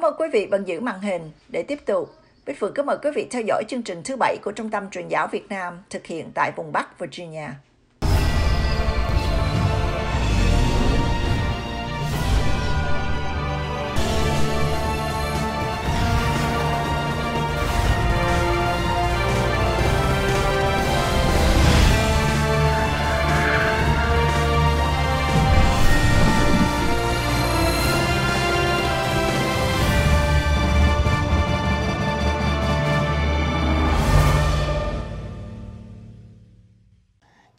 Cảm ơn quý vị bằng giữ màn hình. Để tiếp tục, Bích Phượng có mời quý vị theo dõi chương trình thứ bảy của Trung tâm Truyền giáo Việt Nam thực hiện tại vùng Bắc Virginia.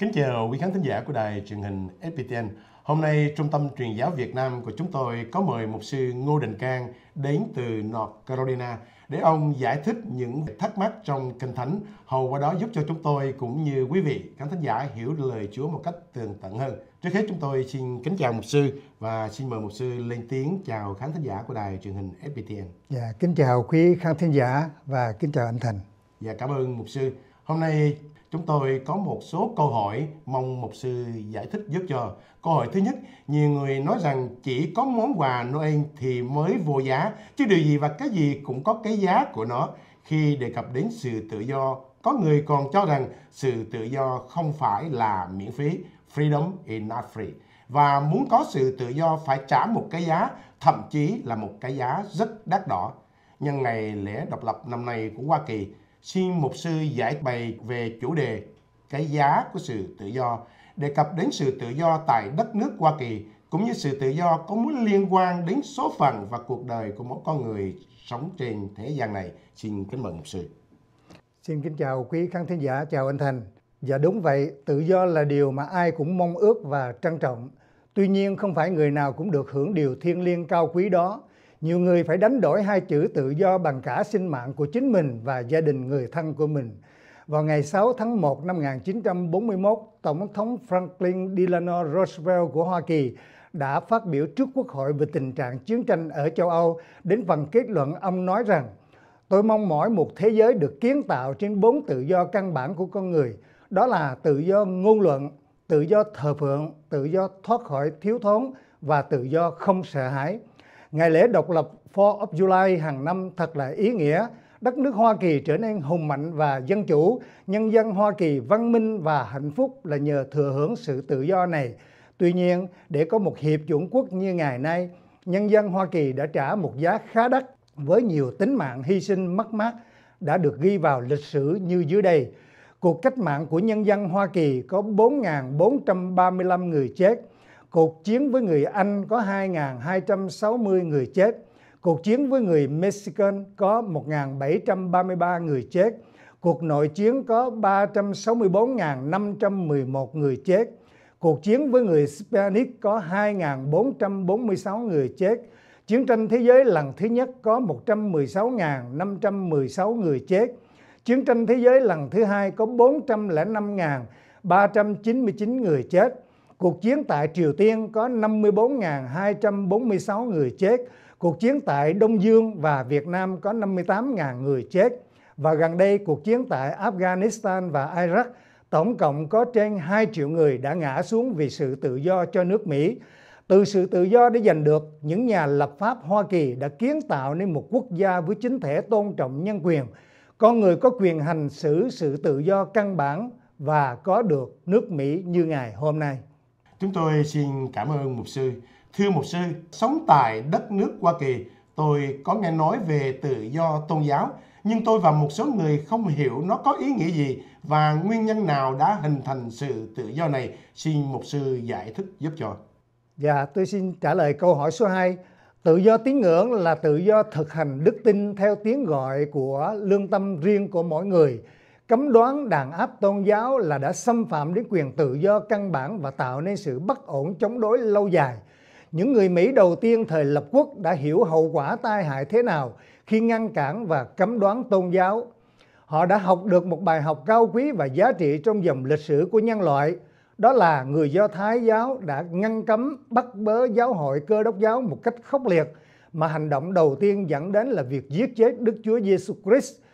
Kính chào quý khán thính giả của đài truyền hình FPTN. Hôm nay, Trung tâm Truyền giáo Việt Nam của chúng tôi có mời mục sư Ngô Đình Cang đến từ North Carolina để ông giải thích những thắc mắc trong Kinh Thánh, hầu qua đó giúp cho chúng tôi cũng như quý vị khán thính giả hiểu lời Chúa một cách tường tận hơn. Trước hết chúng tôi xin kính chào mục sư và xin mời mục sư lên tiếng chào khán thính giả của đài truyền hình FPTN. Dạ, kính chào quý khán thính giả và kính chào anh Thành. Dạ, cảm ơn mục sư. Hôm nay chúng tôi có một số câu hỏi mong mục sư giải thích giúp cho. Câu hỏi thứ nhất, nhiều người nói rằng chỉ có món quà Noel thì mới vô giá, chứ điều gì và cái gì cũng có cái giá của nó. Khi đề cập đến sự tự do, có người còn cho rằng sự tự do không phải là miễn phí, freedom is not free. Và muốn có sự tự do phải trả một cái giá, thậm chí là một cái giá rất đắt đỏ. Nhân ngày lễ độc lập năm nay của Hoa Kỳ, xin mục sư giải bày về chủ đề cái giá của sự tự do, đề cập đến sự tự do tại đất nước Hoa Kỳ cũng như sự tự do có mối liên quan đến số phận và cuộc đời của mỗi con người sống trên thế gian này. Xin kính mời mục sư. Xin kính chào quý khán thính giả, chào anh Thành. Dạ đúng vậy, tự do là điều mà ai cũng mong ước và trân trọng. Tuy nhiên không phải người nào cũng được hưởng điều thiêng liêng cao quý đó. Nhiều người phải đánh đổi hai chữ tự do bằng cả sinh mạng của chính mình và gia đình người thân của mình. Vào ngày 6 tháng 1 năm 1941, Tổng thống Franklin Delano Roosevelt của Hoa Kỳ đã phát biểu trước Quốc hội về tình trạng chiến tranh ở châu Âu. Đến phần kết luận, ông nói rằng, tôi mong mỏi một thế giới được kiến tạo trên bốn tự do căn bản của con người. Đó là tự do ngôn luận, tự do thờ phượng, tự do thoát khỏi thiếu thốn và tự do không sợ hãi. Ngày lễ độc lập 4 of July hàng năm thật là ý nghĩa. Đất nước Hoa Kỳ trở nên hùng mạnh và dân chủ. Nhân dân Hoa Kỳ văn minh và hạnh phúc là nhờ thừa hưởng sự tự do này. Tuy nhiên, để có một hiệp chủng quốc như ngày nay, nhân dân Hoa Kỳ đã trả một giá khá đắt với nhiều tính mạng hy sinh mất mát đã được ghi vào lịch sử như dưới đây. Cuộc cách mạng của nhân dân Hoa Kỳ có 4.435 người chết, Cuộc chiến với người Anh có 2.260 người chết. Cuộc chiến với người Mexican có 1.733 người chết. Cuộc nội chiến có 364.511 người chết. Cuộc chiến với người Spanish có 2.446 người chết. Chiến tranh thế giới lần thứ nhất có 116.516 người chết. Chiến tranh thế giới lần thứ hai có 405.399 người chết. Cuộc chiến tại Triều Tiên có 54.246 người chết. Cuộc chiến tại Đông Dương và Việt Nam có 58.000 người chết. Và gần đây cuộc chiến tại Afghanistan và Iraq tổng cộng có trên 2 triệu người đã ngã xuống vì sự tự do cho nước Mỹ. Từ sự tự do để giành được, những nhà lập pháp Hoa Kỳ đã kiến tạo nên một quốc gia với chính thể tôn trọng nhân quyền. Con người có quyền hành xử sự tự do căn bản và có được nước Mỹ như ngày hôm nay. Chúng tôi xin cảm ơn mục sư. Thưa mục sư, sống tại đất nước Hoa Kỳ, tôi có nghe nói về tự do tôn giáo, nhưng tôi và một số người không hiểu nó có ý nghĩa gì và nguyên nhân nào đã hình thành sự tự do này. Xin mục sư giải thích giúp cho. Dạ, tôi xin trả lời câu hỏi số 2. Tự do tín ngưỡng là tự do thực hành đức tin theo tiếng gọi của lương tâm riêng của mỗi người Cấm đoán đàn áp tôn giáo là đã xâm phạm đến quyền tự do căn bản và tạo nên sự bất ổn chống đối lâu dài. Những người Mỹ đầu tiên thời lập quốc đã hiểu hậu quả tai hại thế nào khi ngăn cản và cấm đoán tôn giáo. Họ đã học được một bài học cao quý và giá trị trong dòng lịch sử của nhân loại. Đó là người Do Thái giáo đã ngăn cấm, bắt bớ giáo hội cơ đốc giáo một cách khốc liệt, mà hành động đầu tiên dẫn đến là việc giết chết Đức Chúa Giêsu Christ –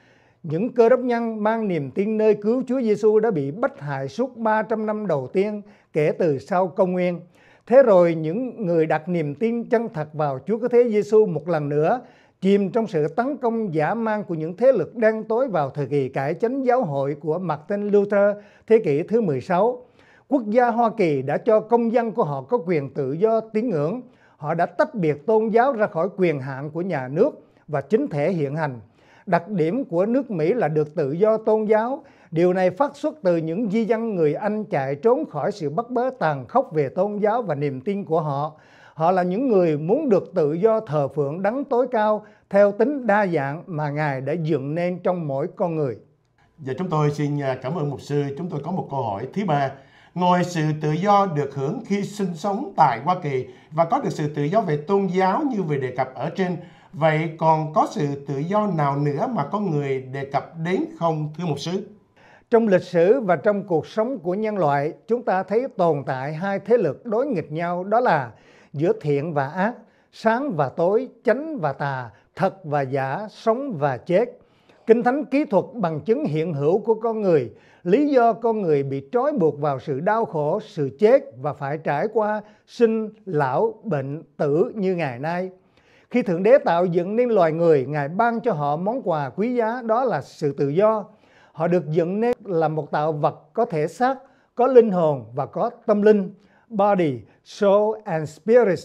những cơ đốc nhân mang niềm tin nơi cứu Chúa Giêsu đã bị bắt hại suốt 300 năm đầu tiên kể từ sau công nguyên. Thế rồi những người đặt niềm tin chân thật vào Chúa Cứu Thế Giêsu một lần nữa, chìm trong sự tấn công giả man của những thế lực đen tối vào thời kỳ cải chánh giáo hội của Martin Luther thế kỷ thứ 16. Quốc gia Hoa Kỳ đã cho công dân của họ có quyền tự do tín ngưỡng. Họ đã tách biệt tôn giáo ra khỏi quyền hạn của nhà nước và chính thể hiện hành. Đặc điểm của nước Mỹ là được tự do tôn giáo. Điều này phát xuất từ những di dân người Anh chạy trốn khỏi sự bắt bớ tàn khốc về tôn giáo và niềm tin của họ. Họ là những người muốn được tự do thờ phượng đấng tối cao theo tính đa dạng mà Ngài đã dựng nên trong mỗi con người. Và chúng tôi xin à, cảm ơn mục sư. Chúng tôi có một câu hỏi thứ ba. Ngoài sự tự do được hưởng khi sinh sống tại Hoa Kỳ và có được sự tự do về tôn giáo như vừa đề cập ở trên, vậy còn có sự tự do nào nữa mà con người đề cập đến không thưa mục sư? Trong lịch sử và trong cuộc sống của nhân loại, chúng ta thấy tồn tại hai thế lực đối nghịch nhau đó là giữa thiện và ác, sáng và tối, chánh và tà, thật và giả, sống và chết. Kinh Thánh kỹ thuật bằng chứng hiện hữu của con người, lý do con người bị trói buộc vào sự đau khổ, sự chết và phải trải qua sinh, lão, bệnh, tử như ngày nay. Khi Thượng Đế tạo dựng nên loài người, Ngài ban cho họ món quà quý giá đó là sự tự do. Họ được dựng nên là một tạo vật có thể xác, có linh hồn và có tâm linh, body, soul and spirit.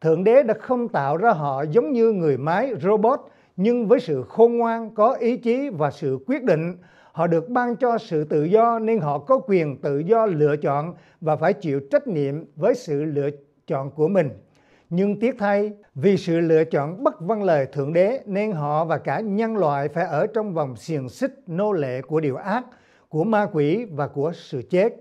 Thượng Đế đã không tạo ra họ giống như người máy, robot, nhưng với sự khôn ngoan, có ý chí và sự quyết định. Họ được ban cho sự tự do nên họ có quyền tự do lựa chọn và phải chịu trách nhiệm với sự lựa chọn của mình. Nhưng tiếc thay, vì sự lựa chọn bất văn lời Thượng Đế nên họ và cả nhân loại phải ở trong vòng xiềng xích nô lệ của điều ác, của ma quỷ và của sự chết.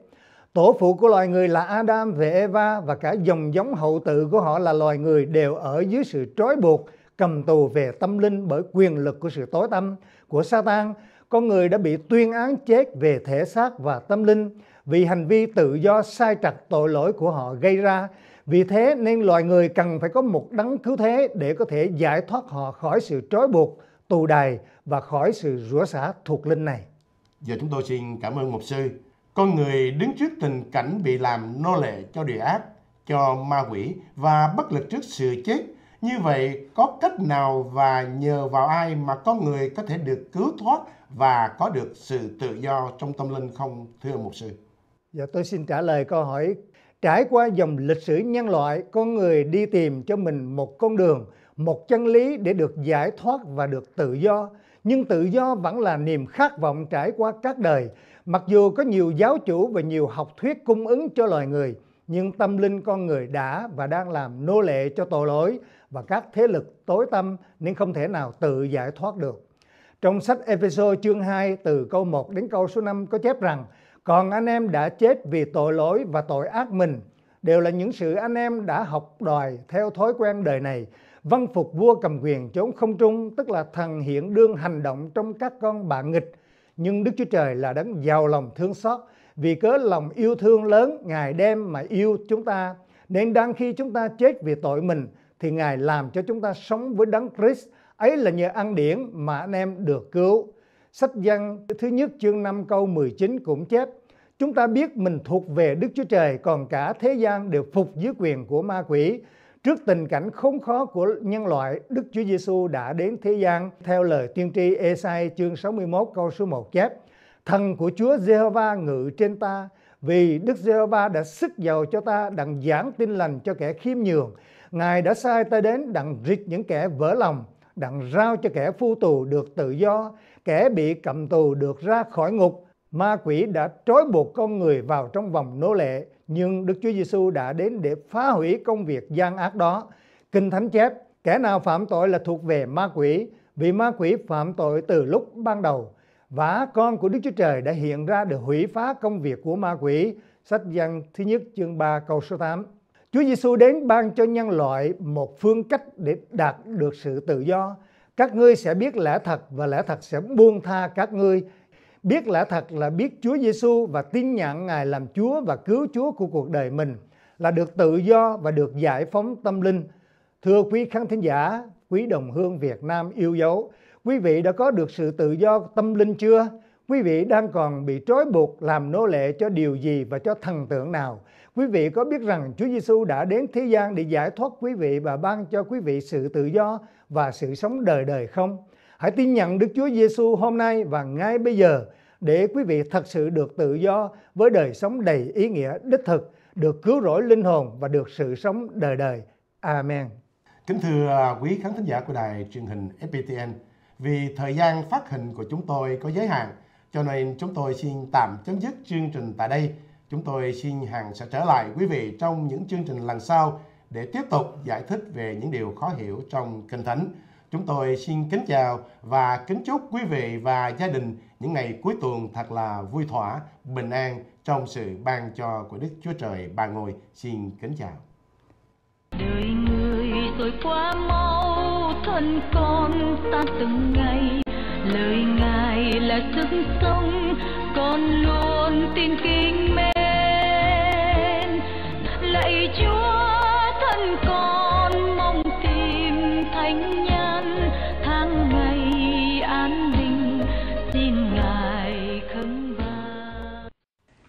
Tổ phụ của loài người là Adam và Eva và cả dòng giống hậu tự của họ là loài người đều ở dưới sự trói buộc, cầm tù về tâm linh bởi quyền lực của sự tối tâm của Satan. Con người đã bị tuyên án chết về thể xác và tâm linh vì hành vi tự do sai trật tội lỗi của họ gây ra. Vì thế nên loài người cần phải có một đấng cứu thế để có thể giải thoát họ khỏi sự trói buộc, tù đày và khỏi sự rủa xả thuộc linh này. Giờ chúng tôi xin cảm ơn mục sư con người đứng trước tình cảnh bị làm nô lệ cho địa ác, cho ma quỷ và bất lực trước sự chết. Như vậy, có cách nào và nhờ vào ai mà con người có thể được cứu thoát và có được sự tự do trong tâm linh không, thưa mục sư? Dạ, tôi xin trả lời câu hỏi. Trải qua dòng lịch sử nhân loại, con người đi tìm cho mình một con đường, một chân lý để được giải thoát và được tự do. Nhưng tự do vẫn là niềm khát vọng trải qua các đời Mặc dù có nhiều giáo chủ và nhiều học thuyết cung ứng cho loài người, nhưng tâm linh con người đã và đang làm nô lệ cho tội lỗi và các thế lực tối tâm nên không thể nào tự giải thoát được. Trong sách Ephesos chương 2 từ câu 1 đến câu số 5 có chép rằng còn anh em đã chết vì tội lỗi và tội ác mình, đều là những sự anh em đã học đòi theo thói quen đời này. Văn phục vua cầm quyền chốn không trung, tức là thần hiện đương hành động trong các con bạn nghịch. Nhưng Đức Chúa Trời là đấng giàu lòng thương xót, vì cớ lòng yêu thương lớn, Ngài đem mà yêu chúng ta. Nên đang khi chúng ta chết vì tội mình, thì Ngài làm cho chúng ta sống với đấng Christ. Ấy là nhờ ăn điển mà anh em được cứu. Sách văn thứ nhất chương 5 câu 19 cũng chép Chúng ta biết mình thuộc về Đức Chúa Trời còn cả thế gian đều phục dưới quyền của ma quỷ. Trước tình cảnh khốn khó của nhân loại, Đức Chúa Giêsu đã đến thế gian. Theo lời tiên tri Esai chương 61 câu số 1 chép: Thần của Chúa giê-hova ngự trên ta, vì Đức Giê-hô-va đã sức giàu cho ta đặng giảng tin lành cho kẻ khiêm nhường. Ngài đã sai ta đến đặng rịch những kẻ vỡ lòng, đặng rao cho kẻ phu tù được tự do, kẻ bị cầm tù được ra khỏi ngục. Ma quỷ đã trói buộc con người vào trong vòng nô lệ, nhưng Đức Chúa Giêsu đã đến để phá hủy công việc gian ác đó. Kinh Thánh chép, kẻ nào phạm tội là thuộc về ma quỷ, vì ma quỷ phạm tội từ lúc ban đầu. Và con của Đức Chúa Trời đã hiện ra để hủy phá công việc của ma quỷ. Sách văn thứ nhất chương 3 câu số 8. Chúa Giêsu đến ban cho nhân loại một phương cách để đạt được sự tự do. Các ngươi sẽ biết lẽ thật và lẽ thật sẽ buông tha các ngươi Biết lẽ thật là biết Chúa Giêsu và tin nhận Ngài làm Chúa và cứu Chúa của cuộc đời mình là được tự do và được giải phóng tâm linh. Thưa quý khán thính giả, quý đồng hương Việt Nam yêu dấu, quý vị đã có được sự tự do tâm linh chưa? Quý vị đang còn bị trói buộc làm nô lệ cho điều gì và cho thần tượng nào? Quý vị có biết rằng Chúa Giêsu đã đến thế gian để giải thoát quý vị và ban cho quý vị sự tự do và sự sống đời đời không? Hãy tin nhận Đức Chúa Giêsu hôm nay và ngay bây giờ để quý vị thật sự được tự do với đời sống đầy ý nghĩa đích thực, được cứu rỗi linh hồn và được sự sống đời đời. Amen. Kính thưa à, quý khán thính giả của đài truyền hình FPTN, vì thời gian phát hình của chúng tôi có giới hạn, cho nên chúng tôi xin tạm chấm dứt chương trình tại đây. Chúng tôi xin hàng sẽ trở lại quý vị trong những chương trình lần sau để tiếp tục giải thích về những điều khó hiểu trong Kinh Thánh. Chúng tôi xin kính chào và kính chúc quý vị và gia đình những ngày cuối tuần thật là vui thỏa, bình an trong sự ban cho của Đức Chúa Trời ba ngôi. Xin kính chào. Đời người rồi qua mau thân con ta từng ngày lời ngài là sức sống con luôn tin kính mến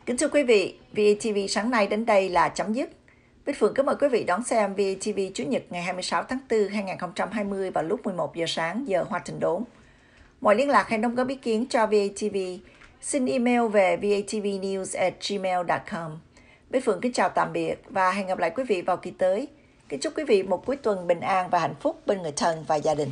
Kính thưa quý vị, VATV sáng nay đến đây là chấm dứt. Bích Phượng kính mời quý vị đón xem VATV Chủ nhật ngày 26 tháng 4 2020 vào lúc 11 giờ sáng giờ Hoa Trình Đốn. Mọi liên lạc hay đóng góp ý kiến cho VATV xin email về vatvnews@gmail.com. Bích Phượng kính chào tạm biệt và hẹn gặp lại quý vị vào kỳ tới. Kính chúc quý vị một cuối tuần bình an và hạnh phúc bên người thân và gia đình.